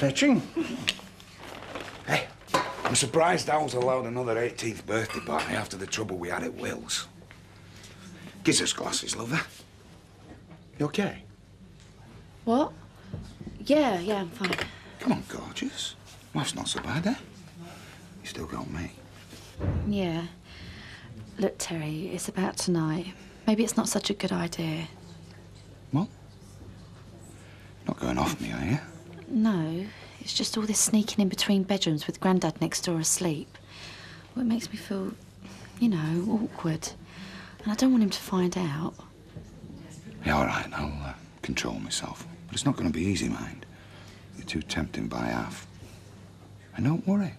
fetching. Hey, I'm surprised Al's allowed another 18th birthday party after the trouble we had at Will's. Gives us glasses, lover. You okay? What? Yeah, yeah, I'm fine. Come on, gorgeous. Life's not so bad, eh? You still got me. Yeah. Look, Terry, it's about tonight. Maybe it's not such a good idea. What? Not going off me, are you? No, it's just all this sneaking in between bedrooms with Grandad next door asleep. Well, it makes me feel, you know, awkward. And I don't want him to find out. Yeah, all right, I'll uh, control myself. But it's not going to be easy, mind. You're too tempting by half. And don't worry.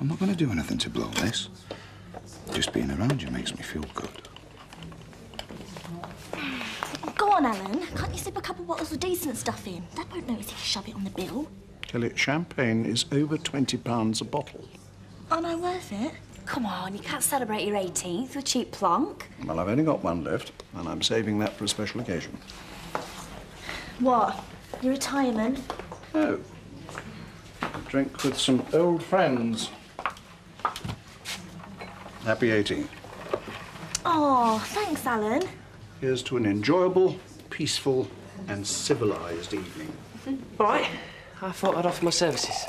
I'm not going to do anything to blow this. Just being around you makes me feel good. Go on, Alan. Can't you slip a couple of bottles of decent stuff in? Dad won't notice if you shove it on the bill. Elliot, champagne is over £20 a bottle. Aren't I worth it? Come on, you can't celebrate your 18th with cheap plonk. Well, I've only got one left, and I'm saving that for a special occasion. What? Your retirement? Oh. A drink with some old friends. Happy 18th. Oh, thanks, Alan. Here's to an enjoyable, peaceful, and civilized evening. Right, I thought I'd offer my services.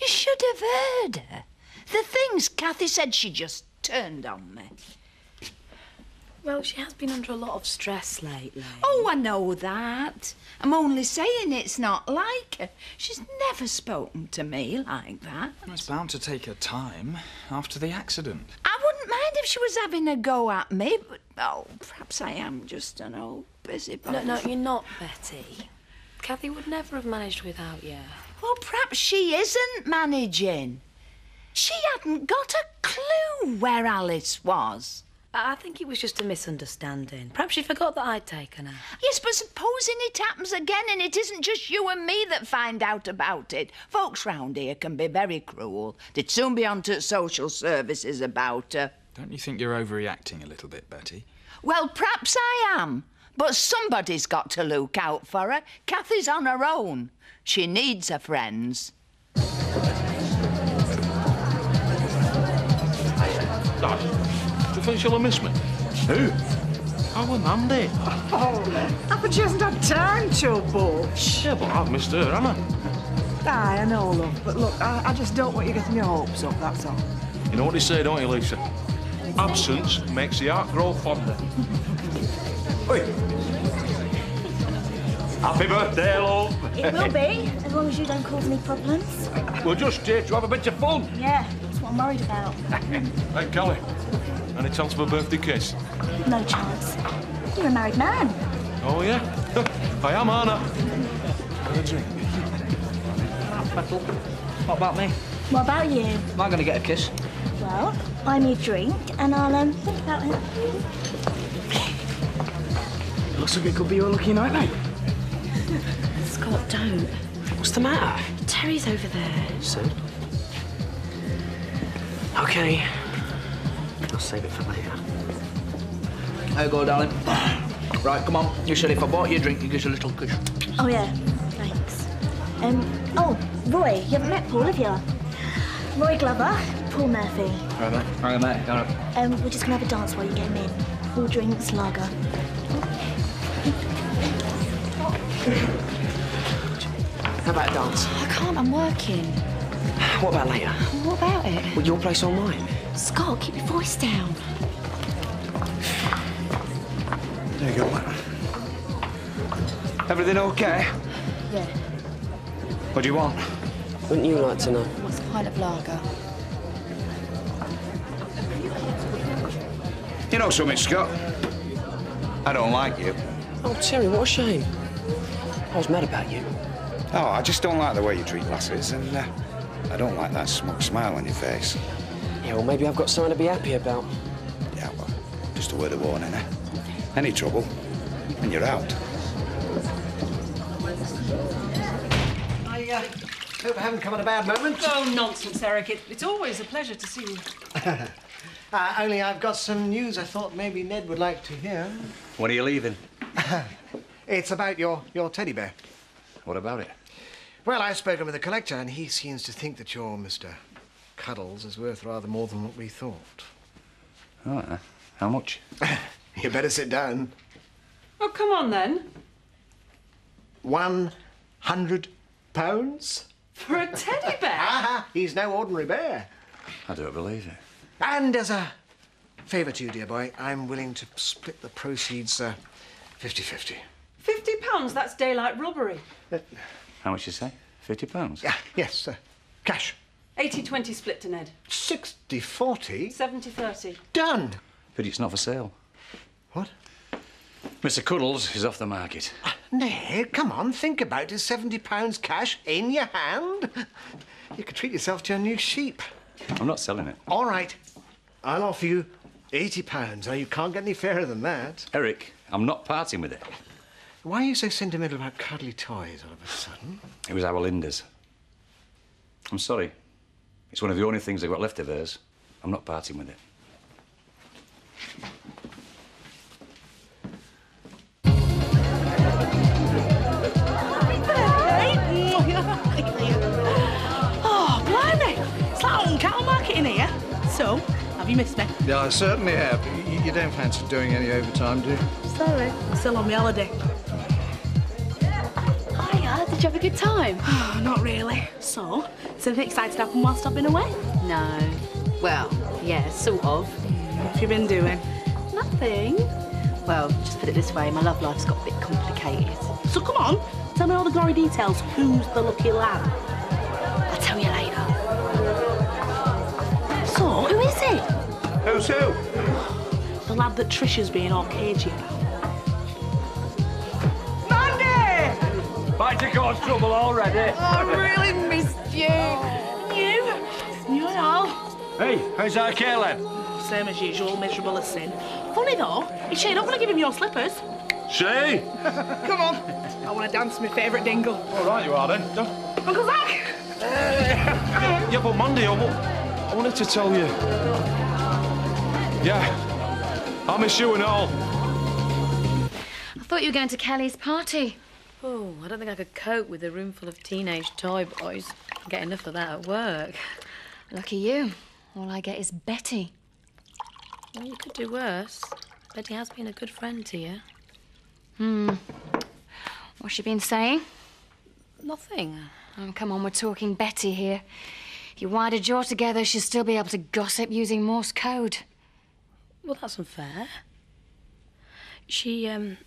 You should have heard her. The things Kathy said she just turned on me. Well, she has been under a lot of stress lately. Oh, I know that. I'm only saying it's not like her. She's never spoken to me like that. It's bound to take her time after the accident. I wouldn't mind if she was having a go at me, but oh, perhaps I am just an old busybody. No, no, you're not, Betty. Kathy would never have managed without you. Well, perhaps she isn't managing. She hadn't got a clue where Alice was. I I think it was just a misunderstanding. Perhaps she forgot that I'd taken her. Yes, but supposing it happens again and it isn't just you and me that find out about it. Folks round here can be very cruel. They'd soon be on to social services about her. Don't you think you're overreacting a little bit, Betty? Well, perhaps I am. But somebody's got to look out for her. Kathy's on her own. She needs her friends. Dad, do you think she'll have missed me? Who? Alan Andy. Oh, but she hasn't had time to, Butch. Yeah, but I've missed her, haven't I? Aye, I know, love, but look, I, I just don't want you getting your hopes up, that's all. You know what they say, don't you, Lisa? Absence makes the heart grow fonder. Oi. Happy birthday, love. It will be, as long as you don't cause any problems. We're just here to have a bit of fun. Yeah, that's what I'm worried about. Hey, Kelly, any chance of a birthday kiss? No chance. You're a married man. Oh, yeah? I am, aren't I? Have a drink. Petal, what about me? What about you? Am I going to get a kiss? Well, I need drink, and I'll um, think about it. Looks like it could be your lucky night, mate. Scott, don't. What's the matter? Terry's over there. So? Okay. I'll save it for later. There you go, darling. Right, come on. You said if I bought you a drink, you give us a little kiss. Oh, yeah. Thanks. Um, oh, Roy, you haven't met Paul, have you? Roy Glover, Paul Murphy. Right, mate. Right, mate. Got it. Um, we're just gonna have a dance while you get him in. Four drinks, lager. How about a dance? I can't, I'm working. What about later? What about it? Well, your place or mine? Scott, keep your voice down. There you go, mate. Everything okay? Yeah. What do you want? Wouldn't you like to know? What's a pint of lager? You know something, Scott? I don't like you. Oh, Terry, what a shame. I was mad about you. Oh, I just don't like the way you treat lasses, and uh, I don't like that smug smile on your face. Yeah, well, maybe I've got something to be happy about. Yeah, well, just a word of warning, eh? Any trouble, and you're out. Hope I haven't come at a bad moment. Oh, nonsense, Eric. It, it's always a pleasure to see you. Uh, only I've got some news I thought maybe Ned would like to hear. When are you leaving? It's about your, your teddy bear. What about it? Well, I've spoken with the collector, and he seems to think that your Mr. Cuddles is worth rather more than what we thought. Oh, uh, how much? you better sit down. Oh, come on then. One hundred pounds? For a teddy bear? Ah, he's no ordinary bear. I don't believe it. And as a favour to you, dear boy, I'm willing to split the proceeds uh, 50-50. Fifty pounds, that's daylight robbery. How much you say? Fifty pounds? Yeah, yes, uh, cash. 80-20 split to Ned. 60-40? 70-30. Done. But it's not for sale. What? Mr. Cuddles is off the market. Ned, come on, think about it. Seventy pounds cash in your hand. You could treat yourself to a new sheep. I'm not selling it. All right, I'll offer you eighty pounds. Now you can't get any fairer than that. Eric, I'm not parting with it. Why are you so sentimental about cuddly toys all of a sudden? It was our Linda's. I'm sorry. It's one of the only things I've got left of hers. I'm not parting with it. Have you missed me? Yeah, I certainly have. You, you don't fancy doing any overtime, do you? Sorry. I'm still on my holiday. Hiya, did you have a good time? Oh, Not really. So, something exciting happen whilst I've been away? No. Well, yeah, sort of. Mm, what have you been doing? Nothing. Well, just put it this way, my love life's got a bit complicated. So come on, tell me all the gory details. Who's the lucky lad? I'll tell you later. So, who is it? Who's who? The lad that Tricia's being all cagey about. Mandy! Back to cause trouble already. Oh, I really missed you. You? You and all. Hey, how's our Caleb? Same as usual, miserable as sin. Funny though, is she not going to give him your slippers? See? Come on. I want to dance my favourite dingle. All right, you are then. Don't- Uncle Zak! Yeah, but Mandy, I, wa- I wanted to tell you. Yeah, I miss you and all. I thought you were going to Kelly's party. Oh, I don't think I could cope with a room full of teenage toy boys. I get enough of that at work. Lucky you. All I get is Betty. Well, you could do worse. Betty has been a good friend to you. Hmm. What's she been saying? Nothing. Oh, come on, we're talking Betty here. If you wired a jaw together, she'll still be able to gossip using Morse code. Well, that's unfair. She, um,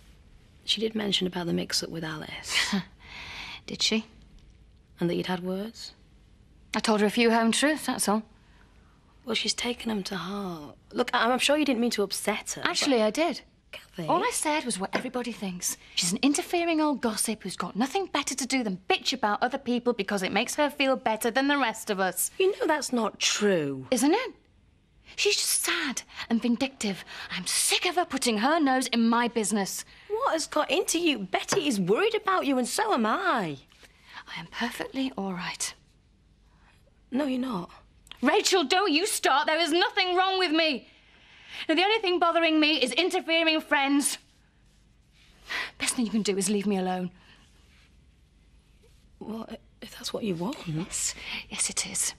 she did mention about the mix-up with Alice. Did she? And that you'd had words? I told her a few home truths, that's all. Well, she's taken them to heart. Look, I'm sure you didn't mean to upset her. but- Actually, I did. Kathy. All I said was what everybody thinks. She's an interfering old gossip who's got nothing better to do than bitch about other people because it makes her feel better than the rest of us. You know that's not true. Isn't it? She's just sad and vindictive. I'm sick of her putting her nose in my business. What has got into you? Betty is worried about you, and so am I. I am perfectly all right. No, you're not. Rachel, don't you start. There is nothing wrong with me. Now, the only thing bothering me is interfering friends. Best thing you can do is leave me alone. Well, if that's what you want. Yes, yes, it is.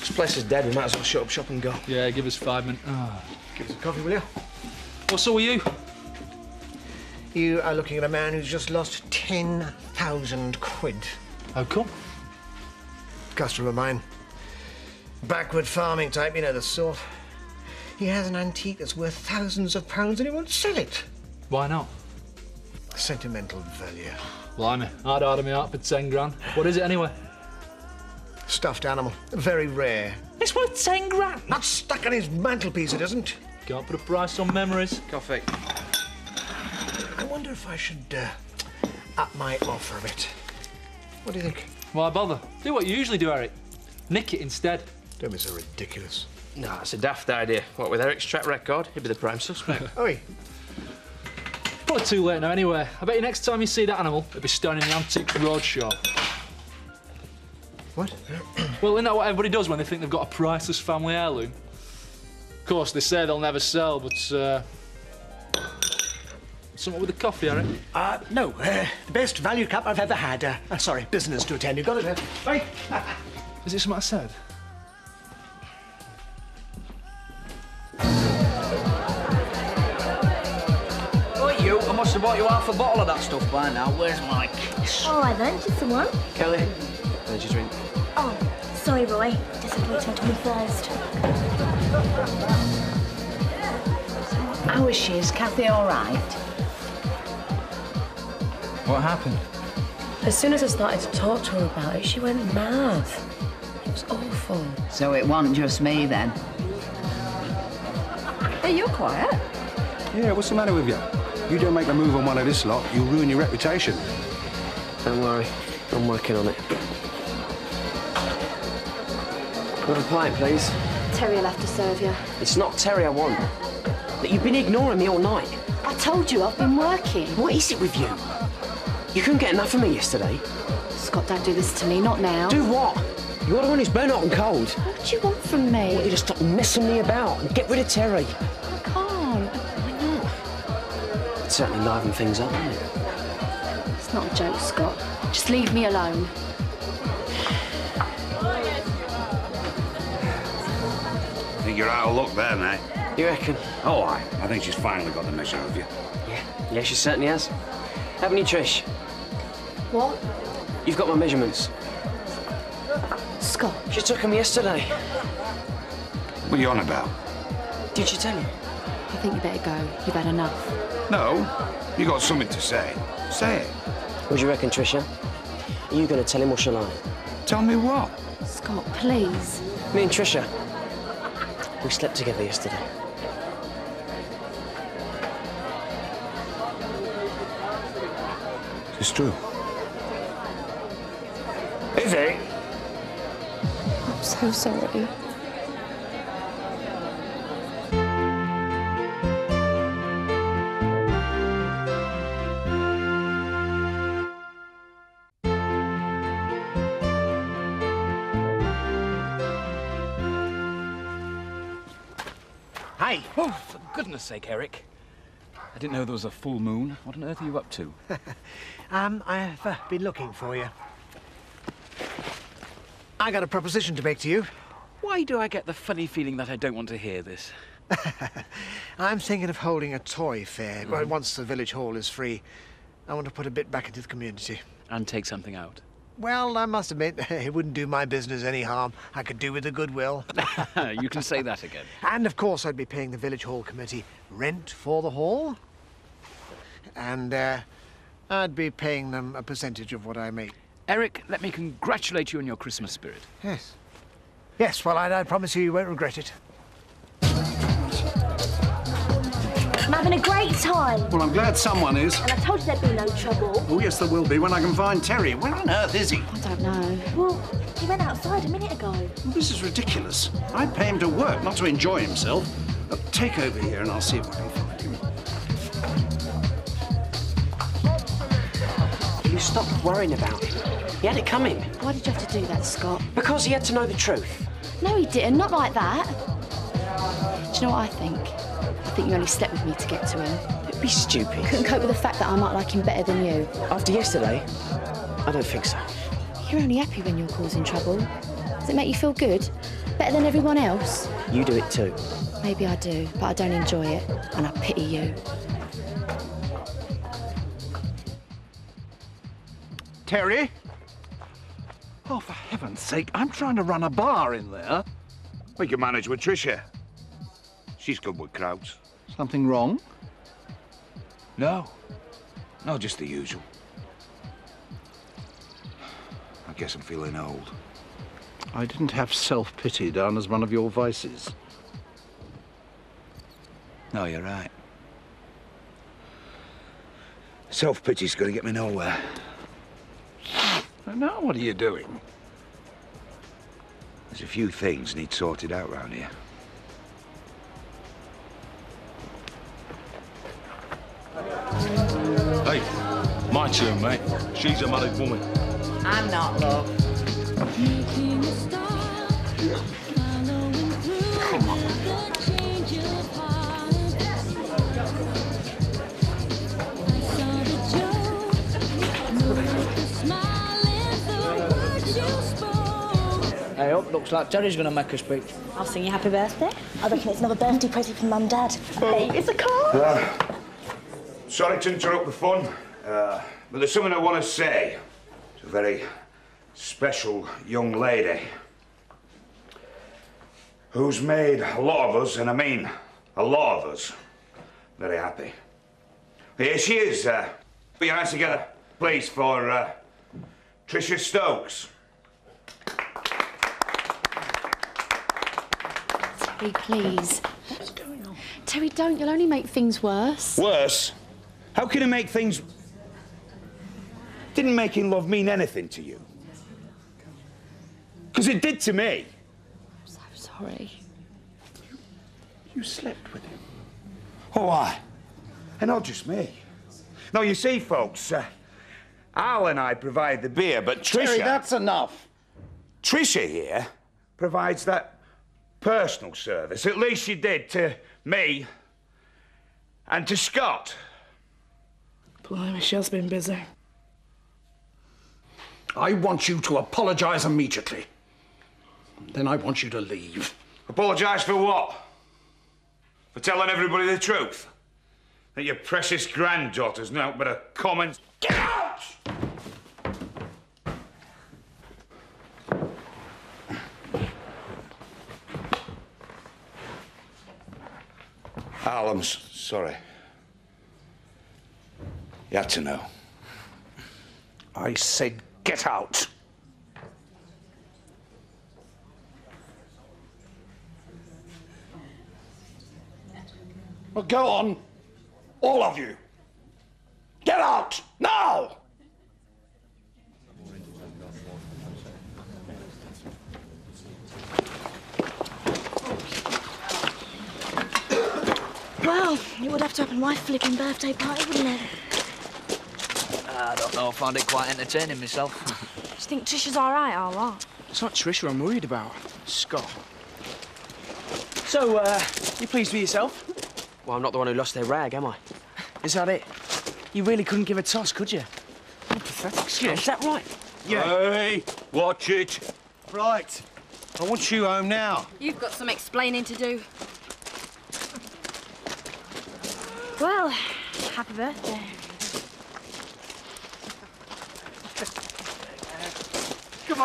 This place is dead. We might as well shut up shop and go. Yeah, give us five minutes. Ah. Give us a coffee, will you? Well, so are you. You are looking at a man who's just lost 10,000 quid. Oh, How come? Customer of mine. Backward farming type, you know the sort. He has an antique that's worth thousands of pounds and he won't sell it. Why not? Sentimental value. Blimey, I'd order me out for 10 grand. What is it anyway? Stuffed animal. Very rare. It's worth 10 grand. Not stuck on his mantelpiece, it isn't. Can't put a price on memories. Coffee. I wonder if I should uh, up my offer a bit. What do you think? Why bother? Do what you usually do, Eric. Nick it instead. Don't be so ridiculous. Nah, it's a daft idea. What, with Eric's track record, he'd be the prime suspect. Oi, Probably too late now anyway. I bet you next time you see that animal, it'll be standing in the Antiques Roadshow. What? Well, isn't that what everybody does when they think they've got a priceless family heirloom? Of course, they say they'll never sell, but uh, something with the coffee, Eric. Uh, no, uh, the best value cup I've ever had. Uh, uh, sorry, business to attend. You've got it. Uh, right. Is it something I said? Oh, you, I must have bought you half a bottle of that stuff by now. Where's my kiss? All right then, just the one. Kelly, where'd you drink? Oh, sorry, Roy. Disappointment on first. How is she? Is Kathy all right? What happened? As soon as I started to talk to her about it, she went mad. It was awful. So it wasn't just me then. Hey, you're quiet. Yeah, what's the matter with you? You don't make a move on one of this lot, you'll ruin your reputation. Don't worry, I'm working on it. Another pint, please. Terry will have to serve you. It's not Terry I want. But you've been ignoring me all night. I told you I've been working. What is it with you? You couldn't get enough of me yesterday. Scott, don't do this to me, not now. Do what? You're the one who's burnt hot and cold. What do you want from me? I want you to stop messing me about and get rid of Terry. I can't. Why It'd certainly liven things up? It's not a joke, Scott. Just leave me alone. You're out of luck there, mate. You reckon? Oh, I. I think she's finally got the measure of you. Yeah, yeah, she certainly has. Haven't you, Trish? What? You've got my measurements. Scott. She took them yesterday. What are you on about? Did she tell you? I think you better go. You've had enough. No. You got something to say. Say it. What do you reckon, Tricia? Are you going to tell him or shall I? Tell me what? Scott, please. Me and Tricia. We slept together yesterday. It's true. Is it? I'm so sorry. Goodness sake, Eric. I didn't know there was a full moon. What on earth are you up to? Um, I've uh, been looking for you. I got a proposition to make to you. Why do I get the funny feeling that I don't want to hear this? I'm thinking of holding a toy fair. Well, once the village hall is free, I want to put a bit back into the community. And take something out. Well, I must admit, it wouldn't do my business any harm. I could do with the goodwill. you can say that again. And of course, I'd be paying the village hall committee rent for the hall. And uh, I'd be paying them a percentage of what I make. Eric, let me congratulate you on your Christmas spirit. Yes. Yes, well, I, I promise you, you won't regret it. Having a great time. Well, I'm glad someone is. And I told you there'd be no trouble. Oh, yes, there will be when I can find Terry. Where on earth is he? I don't know. Well, he went outside a minute ago. Well, this is ridiculous. I pay him to work, not to enjoy himself. Uh, take over here and I'll see if I can find him. You stop worrying about him. He had it coming. Why did you have to do that, Scott? Because he had to know the truth. No, he didn't. Not like that. Do you know what I think? I think you only slept with me to get to him. Don't be stupid. Couldn't cope with the fact that I might like him better than you. After yesterday, I don't think so. You're only happy when you're causing trouble. Does it make you feel good? Better than everyone else? You do it too. Maybe I do, but I don't enjoy it, and I pity you. Terry? Oh, for heaven's sake, I'm trying to run a bar in there. We can manage with Tricia. She's good with crowds. Something wrong? No. No, just the usual. I guess I'm feeling old. I didn't have self-pity down as one of your vices. No, you're right. Self-pity's gonna get me nowhere. And now what are you doing? There's a few things need sorted out round here. My turn, mate. She's a married woman. I'm not, love. Hey up, looks like Terry's going to make a speech. I'll sing you happy birthday. I reckon it's another birthday present from Mum Dad. Hey, it's a card. Uh, sorry to interrupt the fun, uh, but there's something I want to say. It's a very special young lady who's made a lot of us, and I mean a lot of us, very happy. Here she is. Uh, put your hands together, please, for uh, Tricia Stokes. Terry, please. What's going on? Terry, don't. You'll only make things worse. Worse? How can it make things. Didn't making love mean anything to you? Because it did to me. I'm so sorry. You slept with him? Oh, I. And not just me. No, you see, folks, uh, Al and I provide the beer, but Tricia. Terry, that's enough. Tricia here provides that personal service. At least she did to me and to Scott. Blimey, she's been busy. I want you to apologise immediately. Then I want you to leave. Apologise for what? For telling everybody the truth? That your precious granddaughter's now but a common. Get out! Al, I'm s- sorry. You had to know. I said get out. Well, go on. All of you. Get out! Now! Well, it would have to happen my flipping birthday party, wouldn't it? I don't know, I found it quite entertaining myself. Do you think Tricia's all right or what? It's not Trisha I'm worried about. Scott. So, uh, you pleased with yourself? Well, I'm not the one who lost their rag, am I? Is that it? You really couldn't give a toss, could you? How pathetic, Yeah, is that right? Yeah. Hey, watch it. Right. I want you home now. You've got some explaining to do. Well, happy birthday.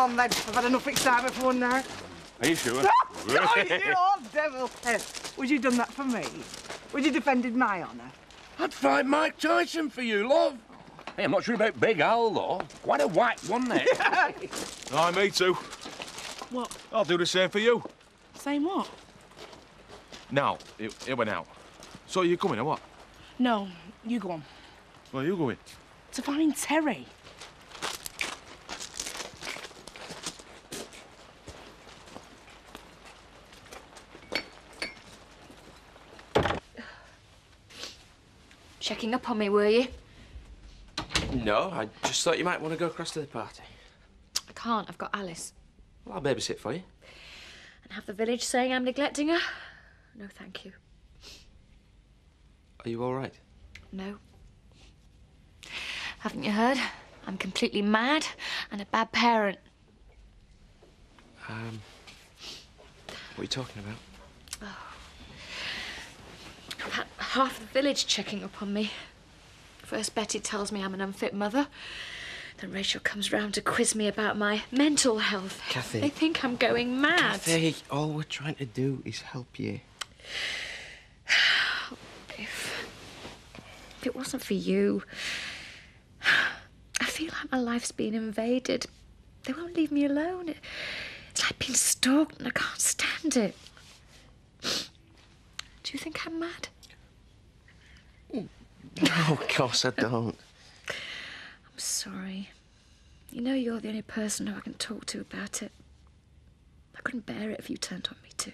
On, then. I've had enough excitement for one now. Are you sure? oh, you old devil. Eh, would you've done that for me? Would you've defended my honour? I'd fight Mike Tyson for you, love. Hey, I'm not sure about Big Al, though. Quite a whack, wasn't it? Aye, me too. What? I'll do the same for you. Same what? Now, it, it went out. So you coming or what? No, you go on. Where you going? To find Terry. Checking up on me, were you? No, I just thought you might want to go across to the party. I can't. I've got Alice. Well, I'll babysit for you. And have the village saying I'm neglecting her? No, thank you. Are you all right? No. Haven't you heard? I'm completely mad and a bad parent. Um, what are you talking about? Had half the village checking up on me. First, Betty tells me I'm an unfit mother. Then Rachel comes round to quiz me about my mental health. Kathy. They think I'm going mad. Kathy, all we're trying to do is help you. If, if it wasn't for you, I feel like my life's been invaded. They won't leave me alone. It's like being stalked and I can't stand it. Do you think I'm mad? Oh, of course I don't. I'm sorry. You know you're the only person who I can talk to about it. I couldn't bear it if you turned on me too.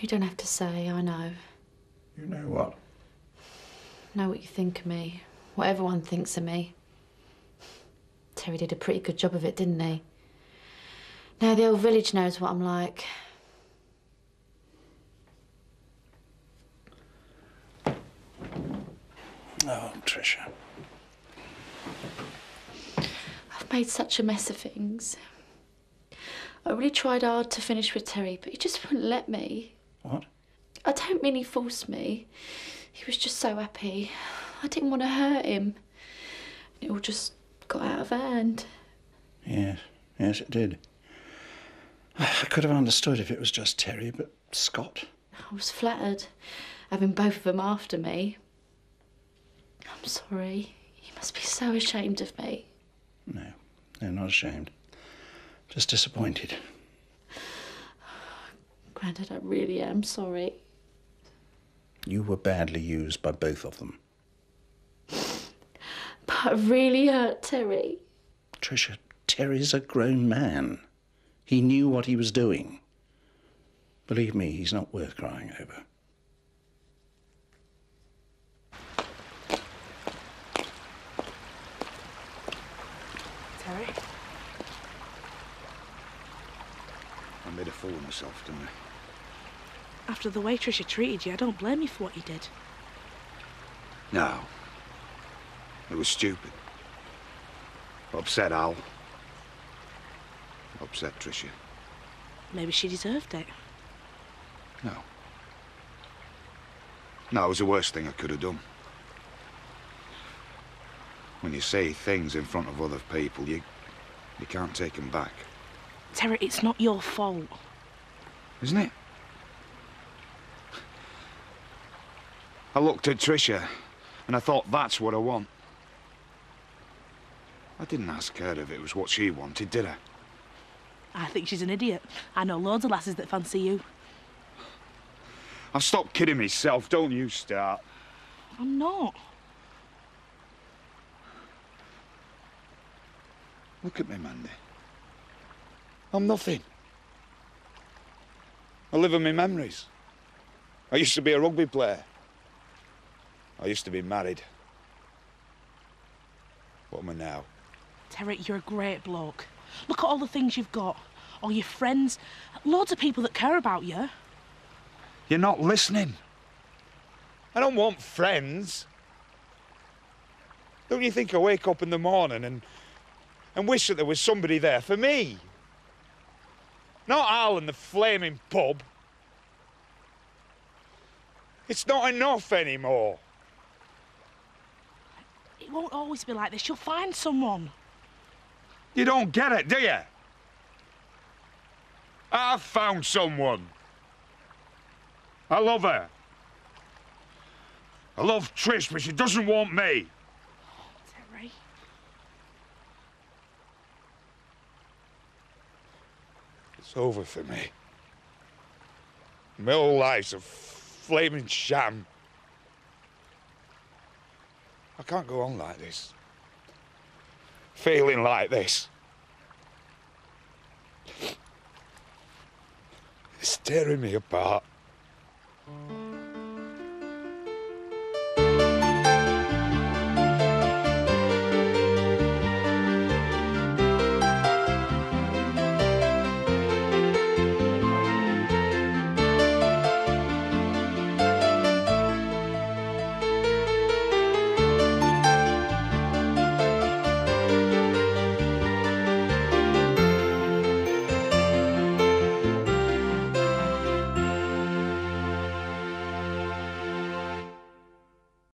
You don't have to say, I know. You know what? Know what you think of me, what everyone thinks of me. Terry did a pretty good job of it, didn't he? Now the old village knows what I'm like. Oh, Tricia. I've made such a mess of things. I really tried hard to finish with Terry, but he just wouldn't let me. What? I don't mean he forced me. He was just so happy. I didn't want to hurt him. It all just got out of hand. Yes, yes, it did. I could have understood if it was just Terry, but Scott. I was flattered, having both of them after me. I'm sorry. You must be so ashamed of me. No, no, not ashamed. Just disappointed. Grandad, I really am sorry. You were badly used by both of them. But I really hurt Terry. Tricia, Terry's a grown man. He knew what he was doing. Believe me, he's not worth crying over. Terry? I made a fool of myself, didn't I? After the way Tricia treated you, I don't blame you for what you did. No. It was stupid. Upset Al. Upset Tricia. Maybe she deserved it. No. No, it was the worst thing I could have done. When you say things in front of other people, you you can't take them back, Terry, it's not your fault. isn't it? I looked at Tricia and I thought that's what I want. I didn't ask her if it was what she wanted, did I? I think she's an idiot. I know loads of lasses that fancy you. I've stopped kidding myself, don't you start. I'm not. Look at me, Mandy. I'm nothing. I live in my memories. I used to be a rugby player. I used to be married. What am I now? Terry, you're a great bloke. Look at all the things you've got. All your friends. Loads of people that care about you. You're not listening. I don't want friends. Don't you think I wake up in the morning and and wish that there was somebody there for me? Not Al in the flaming pub. It's not enough anymore. It won't always be like this. You'll find someone. You don't get it, do you? I've found someone. I love her. I love Trish, but she doesn't want me. Terry. It's over for me. My whole life's a flaming sham. I can't go on like this. Feeling like this. It's tearing me apart.